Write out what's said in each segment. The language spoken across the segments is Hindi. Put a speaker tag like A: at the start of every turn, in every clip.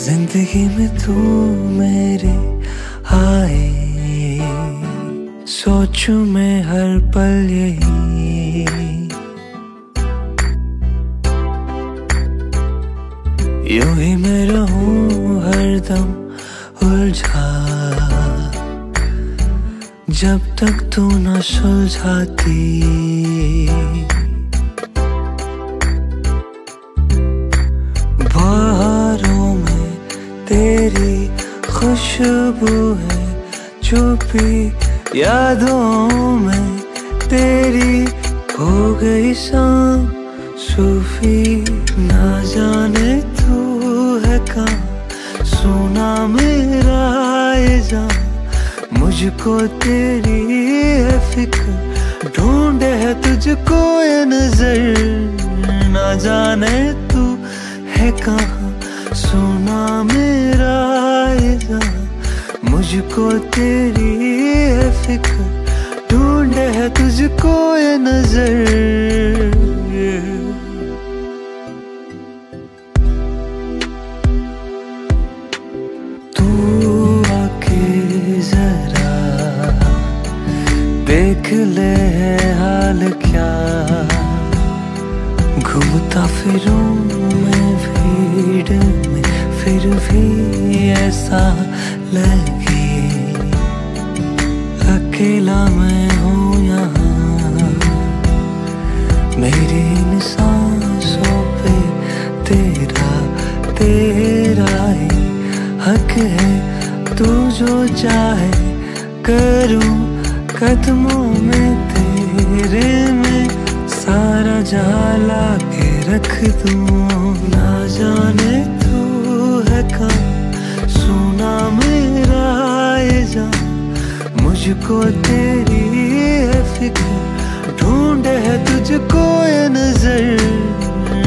A: ज़िंदगी में तू मेरे आए। सोचू मैं हर पल यही। यूँ ही मैं रहूँ हरदम उलझा। जब तक तू न सुलझाती। खुशबू है चुपी यादों में। तेरी हो गई शाम सूफी ना जाने तू है कहाँ। सुना मेरा जा मुझको तेरी है फ़िक्र। ढूंढे है तुझको ये नज़र। ना जाने तू है कहाँ। सुना मेरा मुझको तेरी है फ़िक्र, ढूंढे है तुझको ये नज़र। तू आके जरा देख ले है हाल क्या। घूमता फिरूं मैं भीड़ में, फिर भी ऐसा लगे अकेला मैं हूँ यहाँ। मेरी इन सांसों पे तेरा तेरा ही हक है। तू जो चाहे करूँ कदमों में तेरे में सारा जहाँ ला के रख दूँ। ना जाने तू है कहाँ सुना मेरा मुझको तेरी फ़िक्र, ढूंढे है तुझको ये नज़र।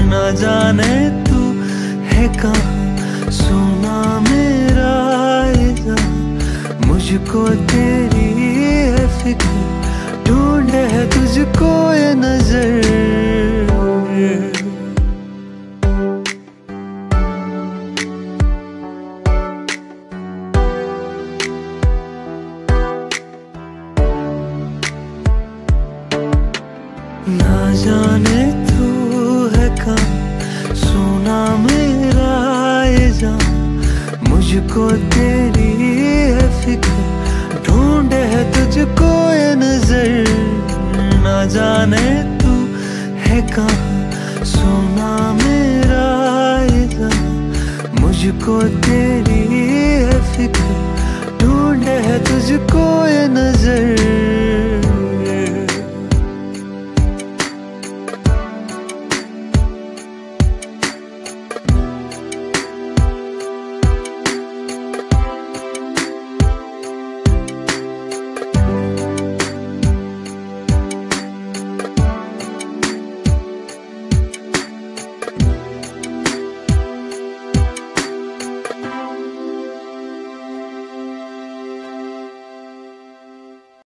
A: ना जाने तू है कहाँ, सुना मेरा मुझको तेरी फ़िक्र, ढूंढे है तुझको ये नज़र। जाने तू है कहाँ? सुना मेरा ये जा मुझको तेरी है फ़िक्र। ढूंढे है तुझको ये नज़र। ना जाने तू है कहाँ? सुना मेरा ये जा मुझको तेरी है फ़िक्र। ढूंढे है तुझको ये नज़र।